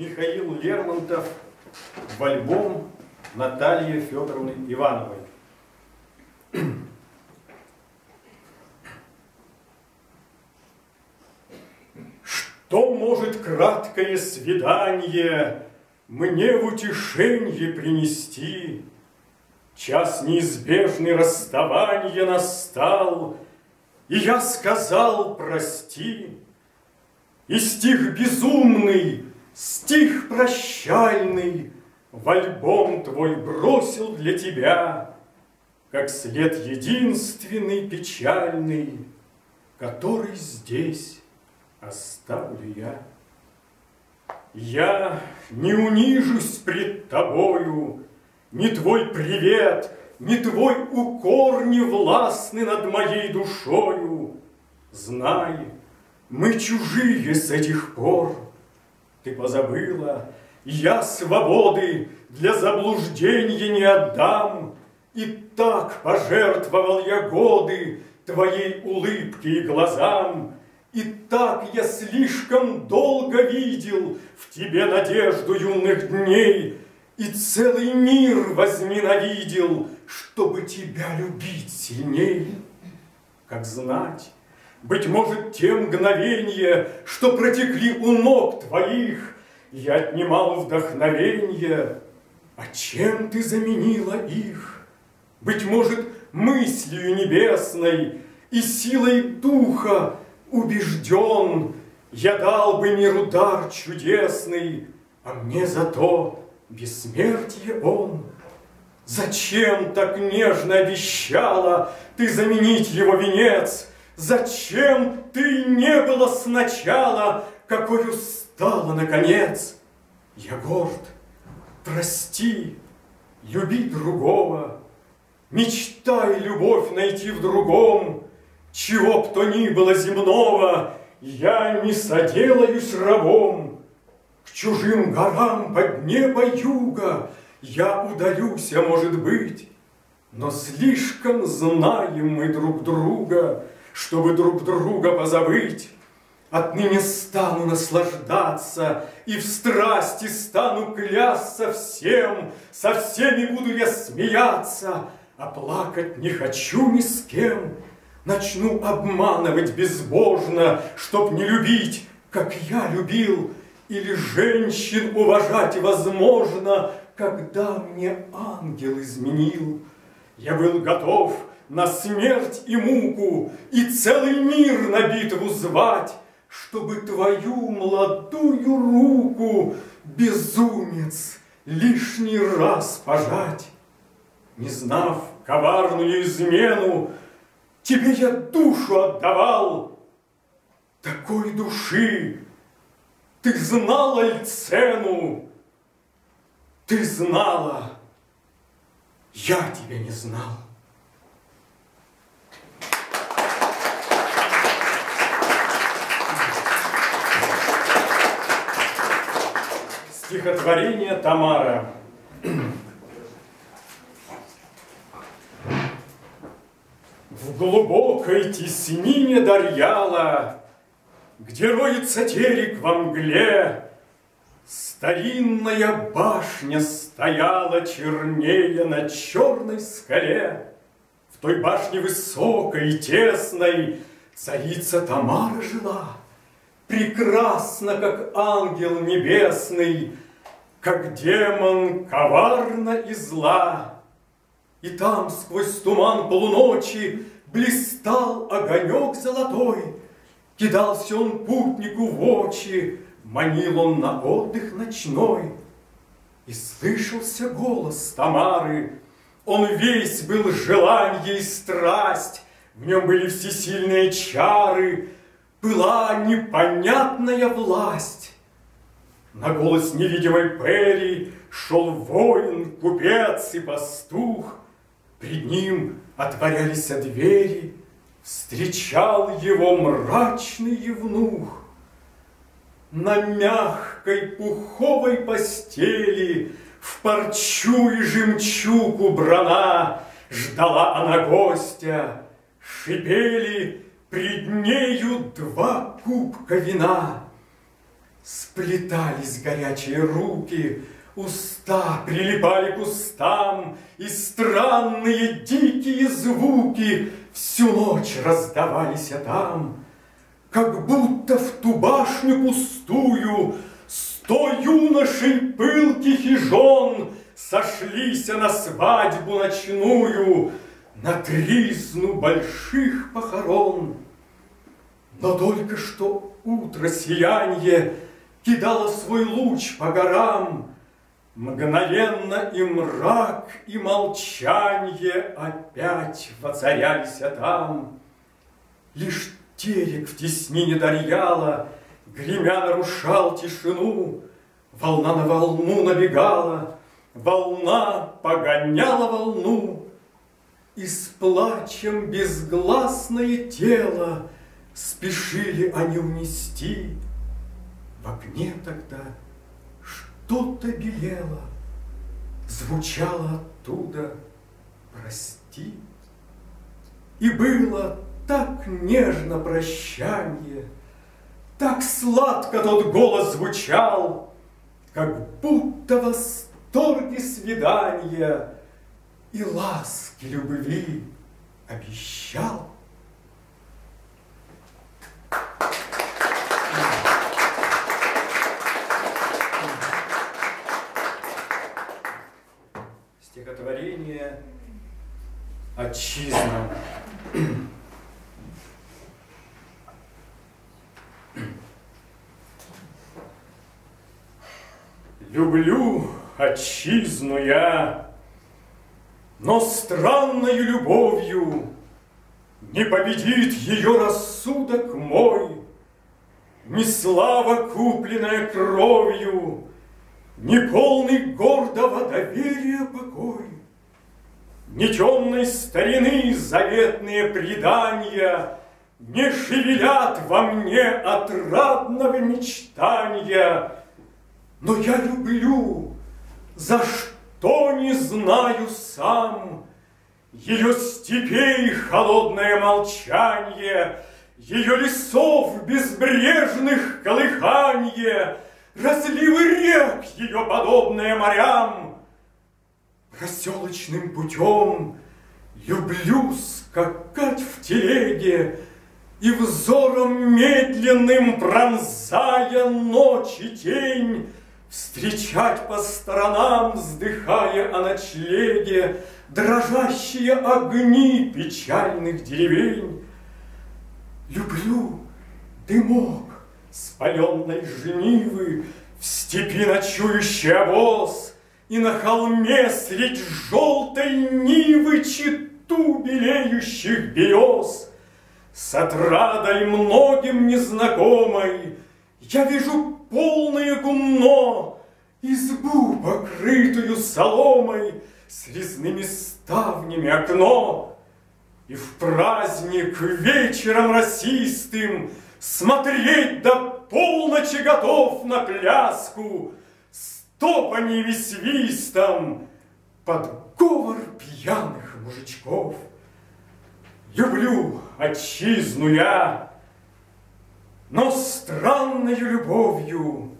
Михаил Лермонтов в альбом Натальи Федоровны Ивановой. Что может краткое свидание мне в утешенье принести? Час неизбежный расставания настал, И я сказал прости. И стих безумный, стих прощальный В альбом твой бросил для тебя, Как след единственный печальный, Который здесь оставлю я. Я не унижусь пред тобою, Ни твой привет, ни твой укор Не властны над моей душою. Знай, мы чужие с этих пор. Ты позабыла, я свободы Для заблуждения не отдам, И так пожертвовал я годы Твоей улыбке и глазам, и так я слишком долго видел В тебе надежду юных дней, И целый мир возненавидел, Чтобы тебя любить сильней. Как знать, быть может, те мгновения, Что протекли у ног твоих, Я отнимал вдохновенье, А чем ты заменила их? Быть может, мыслью небесной И силой духа убежден, я дал бы миру дар чудесный, а мне зато бессмертие он. Зачем так нежно обещала ты заменить его венец? Зачем ты не была сначала, какой устала наконец? Я горд, прости, люби другого, Мечтай любовь найти в другом, чего б то ни было земного, я не соделаюсь рабом. К чужим горам под небо юга я удалюсь, а может быть, но слишком знаем мы друг друга, чтобы друг друга позабыть. Отныне стану наслаждаться и в страсти стану клясться всем, со всеми буду я смеяться, а плакать не хочу ни с кем. Начну обманывать безбожно, чтоб не любить, как я любил, или женщин уважать возможно, когда мне ангел изменил. Я был готов на смерть и муку и целый мир на битву звать, чтобы твою молодую руку, безумец, лишний раз пожать. Не знав коварную измену, Тебе я душу отдавал, такой души ты знала ли цену? Ты знала, я тебя не знал. Стихотворение Тамара. В глубокой теснине Дарьяла, Где роется терек во мгле, Старинная башня стояла чернее на черной скале. В той башне высокой и тесной Царица Тамара жила, Прекрасно, как ангел небесный, Как демон коварно и зла. И там сквозь туман полуночи Блистал огонек золотой, Кидался он путнику в очи, Манил он на отдых ночной. И слышался голос Тамары, Он весь был желанье и страсть, В нем были всесильные чары, Была непонятная власть. На голос невидимой Пели Шел воин, купец и пастух, Пред ним отворялись двери, Встречал его мрачный евнух. На мягкой пуховой постели В парчу и жемчуг убрана Ждала она гостя, Шипели пред нею два кубка вина. Сплетались горячие руки, Уста прилипали к устам, И странные дикие звуки Всю ночь раздавались там. Как будто в ту башню пустую Сто юношей пылких и жен Сошлись на свадьбу ночную, На тризну больших похорон. Но только что утро сиянье Кидало свой луч по горам, Мгновенно и мрак, и молчанье Опять воцарялись там. Лишь терек в теснине Дарьяла, Гремя нарушал тишину, Волна на волну набегала, Волна погоняла волну, И с плачем безгласное тело Спешили они унести. В огне тогда что-то белело, Звучало оттуда «Прости». И было так нежно прощанье, Так сладко тот голос звучал, Как будто восторги свидания И ласки любви обещал. Стихотворение «Отчизна». Люблю отчизну я, но странною любовью Не победит ее рассудок мой, Ни слава, купленная кровью, Ни полный гордого доверия покой, Ни темной старины заветные предания Не шевелят во мне отрадного мечтания — но я люблю, за что не знаю сам, Ее степей холодное молчанье, Ее лесов безбрежных колыханье, Разливы рек ее подобное морям. Проселочным путем люблю скакать в телеге, И взором медленным пронзая ночи тень, Встречать по сторонам, вздыхая о ночлеге, Дрожащие огни печальных деревень. Люблю дымок спаленной жнивы, В степи ночующий обоз, И на холме средь желтой нивы Читу белеющих берез. С отрадой многим незнакомой Я вижу полное гумно, избу, покрытую соломой, с резными ставнями окно. И в праздник вечером расистым Смотреть до полночи готов на пляску С топаньем и свистом Под говор пьяных мужичков. Люблю отчизну я, но странною любовью